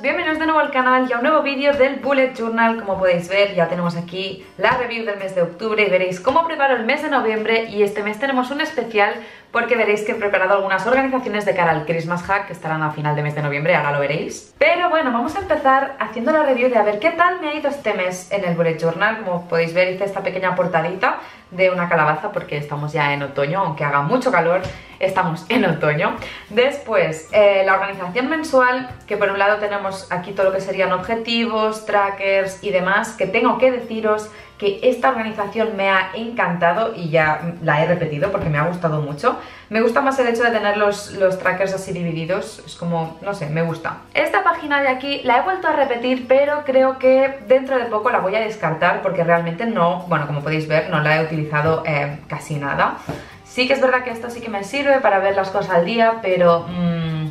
bienvenidos de nuevo al canal y a un nuevo vídeo del Bullet Journal. Como podéis ver ya tenemos aquí la review del mes de octubre y veréis cómo preparo el mes de noviembre Y este mes tenemos un especial porque veréis que he preparado algunas organizaciones de cara al Christmas Hack que estarán a final de mes de noviembre, ahora lo veréis Pero bueno, vamos a empezar haciendo la review de a ver qué tal me ha ido este mes en el Bullet Journal Como podéis ver hice esta pequeña portadita de una calabaza porque estamos ya en otoño, aunque haga mucho calor estamos en otoño. Después, eh, la organización mensual, que por un lado tenemos aquí todo lo que serían objetivos, trackers y demás, que tengo que deciros que esta organización me ha encantado y ya la he repetido porque me ha gustado mucho. Me gusta más el hecho de tener los, los trackers así divididos, es como, no sé, me gusta. Esta página de aquí la he vuelto a repetir, pero creo que dentro de poco la voy a descartar porque realmente no, bueno, como podéis ver, no la he utilizado eh, casi nada. Sí que es verdad que esto sí que me sirve para ver las cosas al día, pero mmm,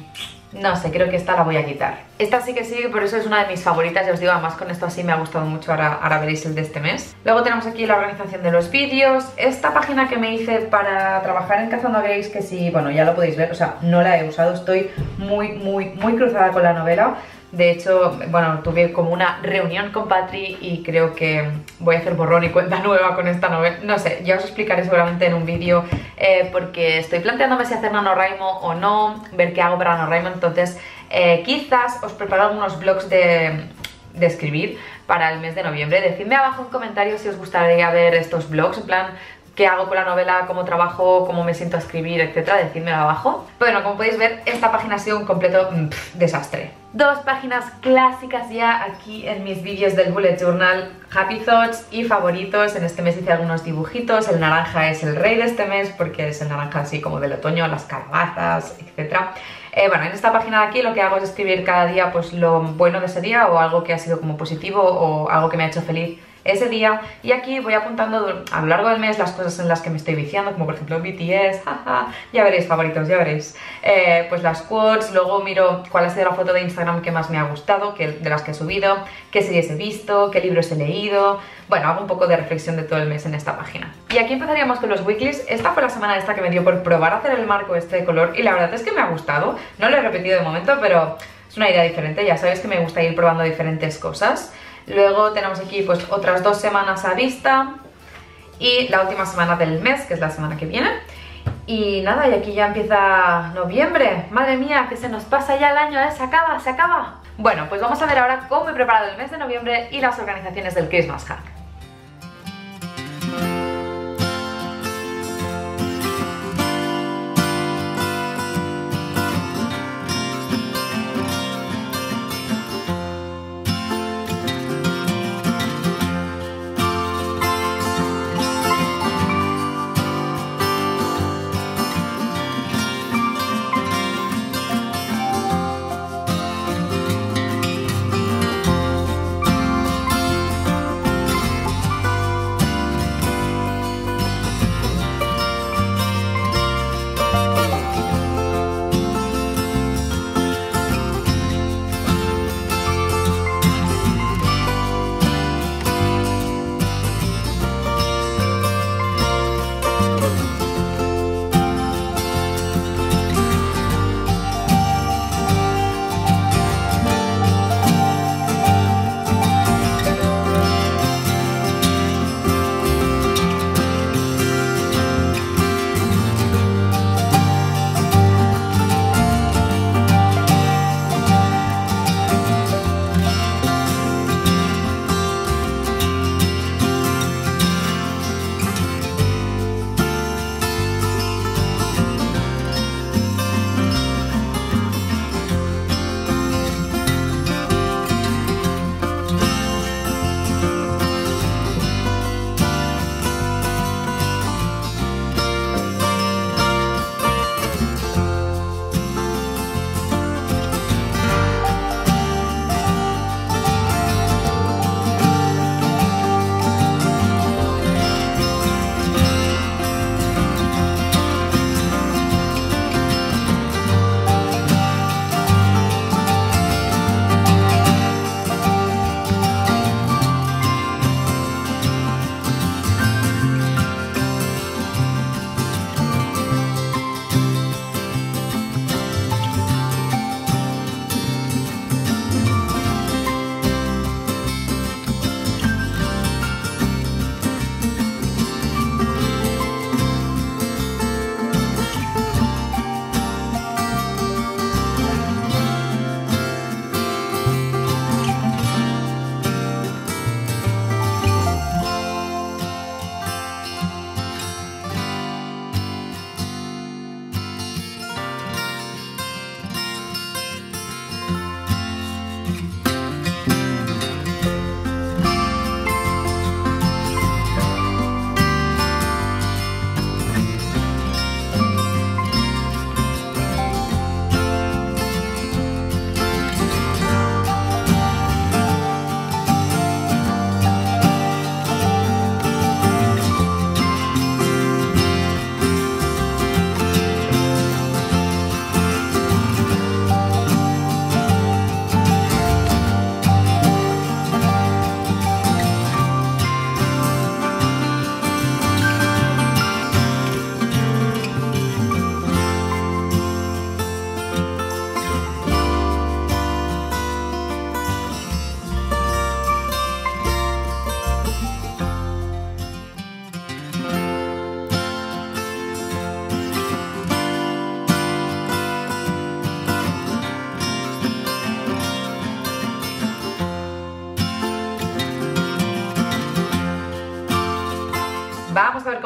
no sé, creo que esta la voy a quitar. Esta sí que sí, por eso es una de mis favoritas, ya os digo, además con esto así me ha gustado mucho, ahora, ahora veréis el de este mes. Luego tenemos aquí la organización de los vídeos, esta página que me hice para trabajar en Cazando a Grace, que sí, bueno, ya lo podéis ver, o sea, no la he usado, estoy muy, muy, muy cruzada con la novela, de hecho, bueno, tuve como una reunión con Patri y creo que voy a hacer borrón y cuenta nueva con esta novela. No sé, ya os explicaré seguramente en un vídeo eh, porque estoy planteándome si hacer NaNoWriMo o no, ver qué hago para NaNoWriMo, entonces eh, quizás os preparo algunos blogs de, escribir para el mes de noviembre. Decidme abajo en comentarios si os gustaría ver estos blogs, en plan qué hago con la novela, cómo trabajo, cómo me siento a escribir, etcétera, decídmelo abajo. Bueno, como podéis ver, esta página ha sido un completo mm, desastre. Dos páginas clásicas ya aquí en mis vídeos del Bullet Journal, Happy Thoughts y favoritos. En este mes hice algunos dibujitos, el naranja es el rey de este mes porque es el naranja así como del otoño, las calabazas, etcétera. Eh, bueno, en esta página de aquí lo que hago es escribir cada día pues lo bueno de ese día o algo que ha sido como positivo o algo que me ha hecho feliz ese día. Y aquí voy apuntando a lo largo del mes las cosas en las que me estoy viciando, como por ejemplo BTS, jaja, ya veréis favoritos, ya veréis, eh, pues las quotes, luego miro cuál ha sido la foto de Instagram que más me ha gustado, que, de las que he subido, qué series he visto, qué libros he leído, bueno, hago un poco de reflexión de todo el mes en esta página. Y aquí empezaríamos con los weeklies, esta fue la semana esta que me dio por probar hacer el marco este de color y la verdad es que me ha gustado, no lo he repetido de momento, pero es una idea diferente, ya sabéis que me gusta ir probando diferentes cosas. Luego tenemos aquí pues otras dos semanas a vista y la última semana del mes, que es la semana que viene. Y nada, y aquí ya empieza noviembre. Madre mía, que se nos pasa ya el año, ¿eh? Se acaba, se acaba. Bueno, pues vamos a ver ahora cómo he preparado el mes de noviembre y las organizaciones del Christmas Hack.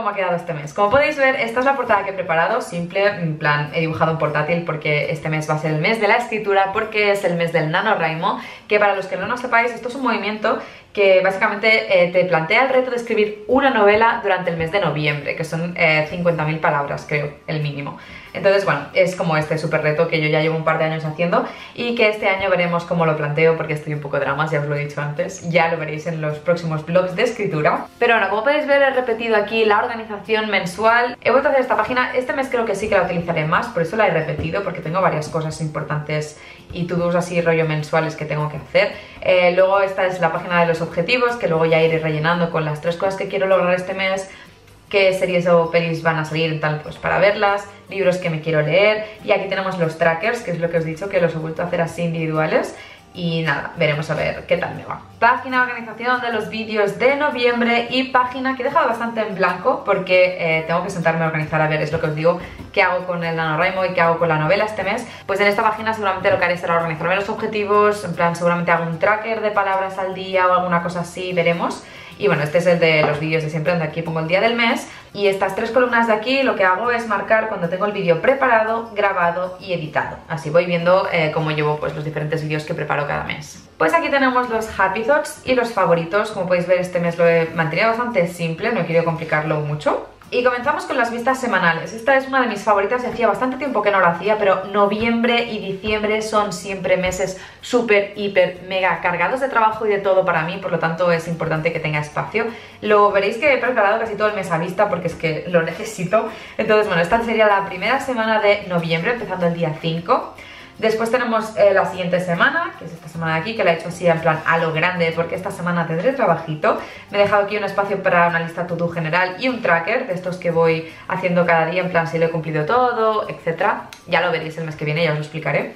Ha quedado este mes. Como podéis ver, esta es la portada que he preparado, simple, en plan, he dibujado un portátil porque este mes va a ser el mes de la escritura, porque es el mes del NaNoWriMo, que para los que no lo sepáis, esto es un movimiento que básicamente eh, te plantea el reto de escribir una novela durante el mes de noviembre, que son 50.000 eh, palabras, creo, el mínimo. Entonces, bueno, es como este súper reto que yo ya llevo un par de años haciendo y que este año veremos cómo lo planteo porque estoy un poco dramas, ya os lo he dicho antes, ya lo veréis en los próximos vlogs de escritura. Pero bueno, como podéis ver he repetido aquí la organización mensual. He vuelto a hacer esta página, este mes creo que sí que la utilizaré más, por eso la he repetido porque tengo varias cosas importantes y to-dos así rollo mensuales que tengo que hacer. Eh, luego esta es la página de los objetivos que luego ya iré rellenando con las tres cosas que quiero lograr este mes. Qué series o pelis van a salir tal pues para verlas, libros que me quiero leer. Y aquí tenemos los trackers, que es lo que os he dicho que los he vuelto a hacer así individuales y nada, veremos a ver qué tal me va. Página de organización de los vídeos de noviembre y página que he dejado bastante en blanco porque eh, tengo que sentarme a organizar a ver, es lo que os digo, qué hago con el NaNoWriMo y qué hago con la novela este mes. Pues en esta página seguramente lo que haré será organizarme los objetivos, en plan seguramente hago un tracker de palabras al día o alguna cosa así, veremos. Y bueno, este es el de los vídeos de siempre, donde aquí pongo el día del mes. Y estas tres columnas de aquí lo que hago es marcar cuando tengo el vídeo preparado, grabado y editado. Así voy viendo eh, cómo llevo pues, los diferentes vídeos que preparo cada mes. Pues aquí tenemos los Happy Thoughts y los favoritos. Como podéis ver, este mes lo he mantenido bastante simple, no he querido complicarlo mucho. Y comenzamos con las vistas semanales. Esta es una de mis favoritas hacía bastante tiempo que no la hacía, pero noviembre y diciembre son siempre meses súper, hiper, mega cargados de trabajo y de todo para mí, por lo tanto es importante que tenga espacio. Lo veréis que he preparado casi todo el mes a vista porque es que lo necesito. Entonces, bueno, esta sería la primera semana de noviembre, empezando el día 5. Después tenemos eh, la siguiente semana, que es esta semana de aquí, que la he hecho así en plan a lo grande porque esta semana tendré trabajito. Me he dejado aquí un espacio para una lista todo general y un tracker de estos que voy haciendo cada día, en plan si lo he cumplido todo, etc. Ya lo veréis el mes que viene, ya os lo explicaré.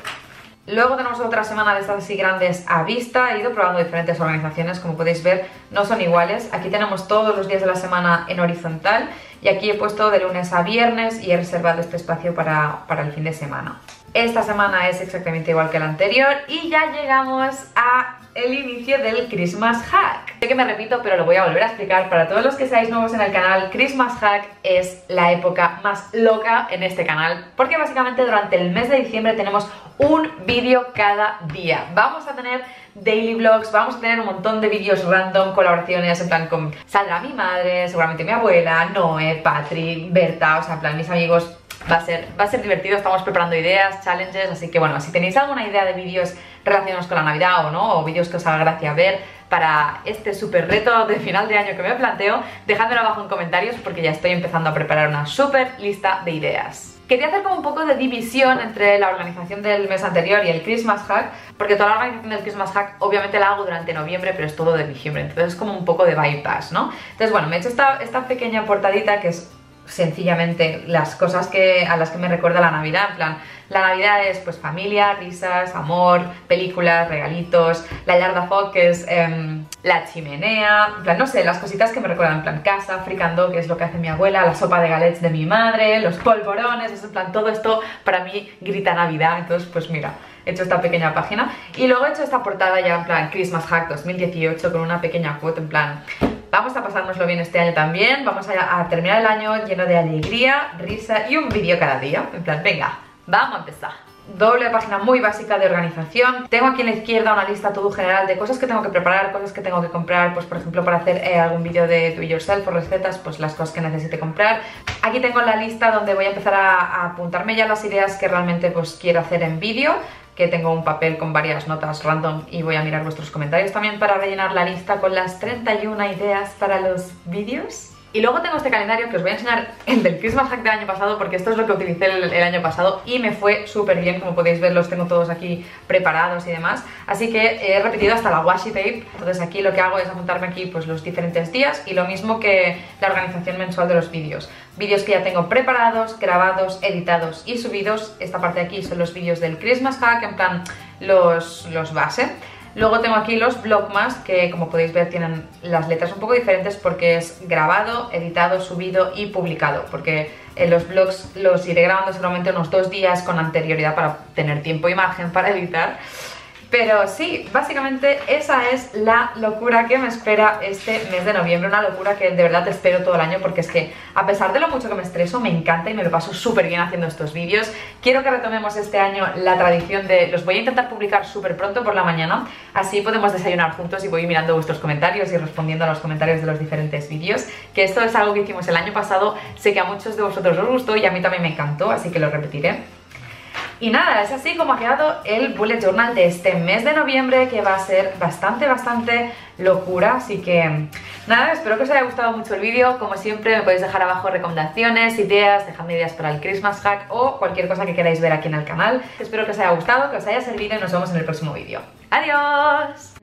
Luego tenemos otra semana de estas así grandes a vista, he ido probando diferentes organizaciones, como podéis ver no son iguales. Aquí tenemos todos los días de la semana en horizontal y aquí he puesto de lunes a viernes y he reservado este espacio para, para el fin de semana. Esta semana es exactamente igual que la anterior y ya llegamos a el inicio del Christmas Hack. Sé que me repito, pero lo voy a volver a explicar para todos los que seáis nuevos en el canal. Christmas Hack es la época más loca en este canal porque básicamente durante el mes de diciembre tenemos un vídeo cada día. Vamos a tener daily vlogs, vamos a tener un montón de vídeos random, colaboraciones, en plan con saldrá mi madre, seguramente mi abuela, Noé, Patri, Berta, o sea, en plan mis amigos Va a, ser, va a ser divertido, estamos preparando ideas, challenges, así que bueno, si tenéis alguna idea de vídeos relacionados con la Navidad o no, o vídeos que os haga gracia ver para este súper reto de final de año que me planteo, dejadmelo abajo en comentarios porque ya estoy empezando a preparar una súper lista de ideas. Quería hacer como un poco de división entre la organización del mes anterior y el Christmas Hack, porque toda la organización del Christmas Hack obviamente la hago durante noviembre, pero es todo de diciembre, entonces es como un poco de bypass, ¿no? Entonces bueno, me he hecho esta, esta pequeña portadita que es sencillamente las cosas que, a las que me recuerda la Navidad, en plan, la Navidad es pues familia, risas, amor, películas, regalitos, la yarda folk que es em, la chimenea, en plan, no sé, las cositas que me recuerdan, en plan, casa, fricando, que es lo que hace mi abuela, la sopa de galets de mi madre, los polvorones, es en plan, todo esto para mí grita Navidad, entonces pues mira, he hecho esta pequeña página. Y luego he hecho esta portada ya en plan Christmas Hack 2018 con una pequeña quote en plan Vamos a pasárnoslo bien este año también, vamos a, terminar el año lleno de alegría, risa y un vídeo cada día. En plan, venga, vamos a empezar doble página muy básica de organización. Tengo aquí en la izquierda una lista todo general de cosas que tengo que preparar, cosas que tengo que comprar, pues por ejemplo para hacer eh, algún vídeo de do it yourself o recetas, pues las cosas que necesite comprar. Aquí tengo la lista donde voy a empezar a, a apuntarme ya las ideas que realmente pues quiero hacer en vídeo que tengo un papel con varias notas random y voy a mirar vuestros comentarios también para rellenar la lista con las 31 ideas para los vídeos. Y luego tengo este calendario que os voy a enseñar el del Christmas Hack del año pasado porque esto es lo que utilicé el, año pasado y me fue súper bien, como podéis ver los tengo todos aquí preparados y demás. Así que he repetido hasta la washi tape, entonces aquí lo que hago es apuntarme aquí pues los diferentes días y lo mismo que la organización mensual de los vídeos. Vídeos que ya tengo preparados, grabados, editados y subidos. Esta parte de aquí son los vídeos del Christmas Hack, en plan los, los base. Luego tengo aquí los Vlogmas, que como podéis ver tienen las letras un poco diferentes porque es grabado, editado, subido y publicado, porque en los vlogs los iré grabando seguramente unos dos días con anterioridad para tener tiempo y margen para editar. Pero sí, básicamente esa es la locura que me espera este mes de noviembre, una locura que de verdad espero todo el año porque es que a pesar de lo mucho que me estreso, me encanta y me lo paso súper bien haciendo estos vídeos. Quiero que retomemos este año la tradición de, los voy a intentar publicar súper pronto por la mañana, así podemos desayunar juntos y voy mirando vuestros comentarios y respondiendo a los comentarios de los diferentes vídeos, que esto es algo que hicimos el año pasado, sé que a muchos de vosotros os gustó y a mí también me encantó, así que lo repetiré. Y nada, es así como ha quedado el bullet journal de este mes de noviembre que va a ser bastante, bastante locura, así que nada, espero que os haya gustado mucho el vídeo, como siempre me podéis dejar abajo recomendaciones, ideas, dejadme ideas para el Christmas hack o cualquier cosa que queráis ver aquí en el canal. Espero que os haya gustado, que os haya servido y nos vemos en el próximo vídeo. ¡Adiós!